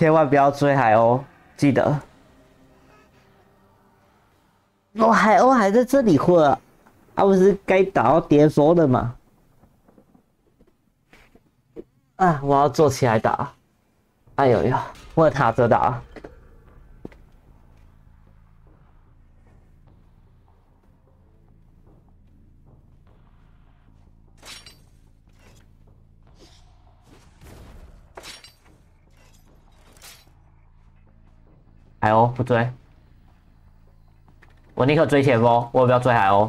千万不要追海鸥，记得。我海鸥还在这里混啊，他不是该打到蝶说的吗？啊，我要坐起来打。哎呦呦，我躺着打。海鸥不追，我宁可追前锋，我也不要追海鸥。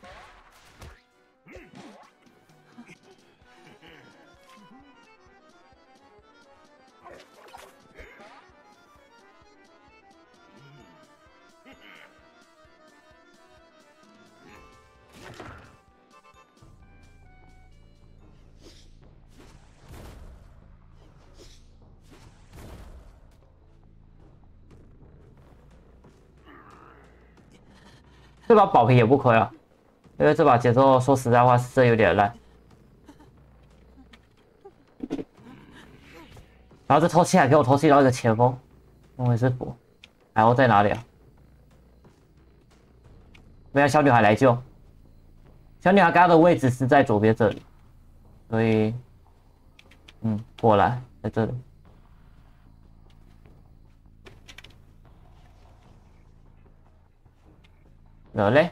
Ah! 这把宝瓶也不亏啊，因为这把节奏说实在话是真有点烂。然后这偷气还给我偷气到一个前锋，怎么回事？补，海鸥在哪里啊？没有小女孩来救，小女孩刚刚的位置是在左边这里，所以，嗯，过来在这里。哪嘞？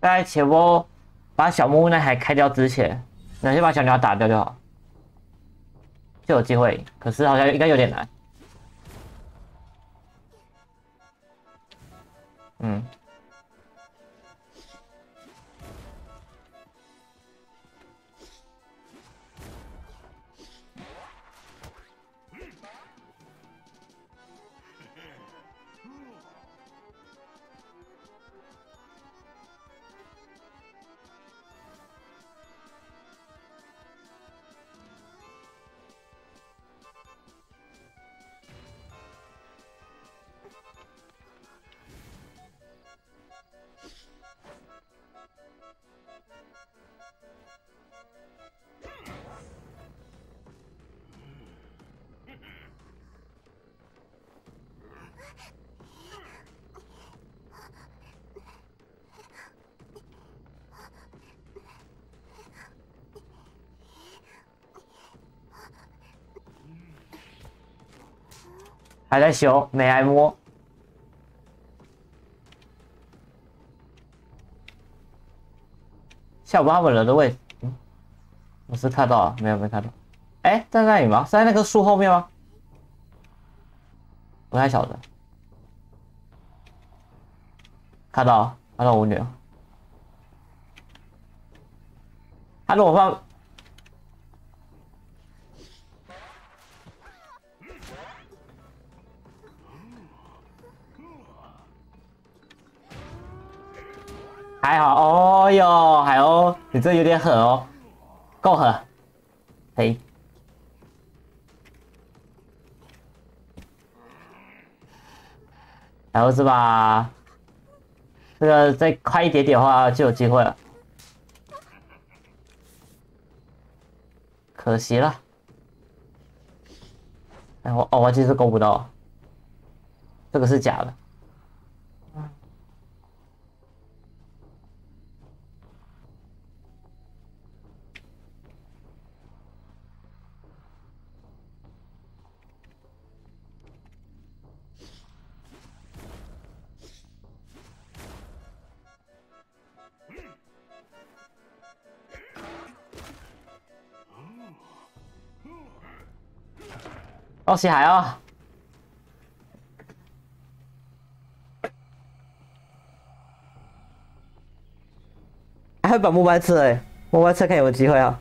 在前波把小木屋那台开掉之前，那就把小鸟打掉就好，就有机会。可是好像应该有点难。嗯。还在修，没挨摸。下午他们人的位置，嗯我是看到了，没有没看到。哎，在那里吗？在那棵树后面吗？不太晓得。看到，看到舞女。他如果放，还好哦哟，还哦，你这有点狠哦，够狠，嘿，还有是吧？这个再快一点点的话就有机会了。可惜了，哎我哦我其实够不到，这个是假的。恭喜海哦！还会把木板吃哎，木板吃看有没有机会啊？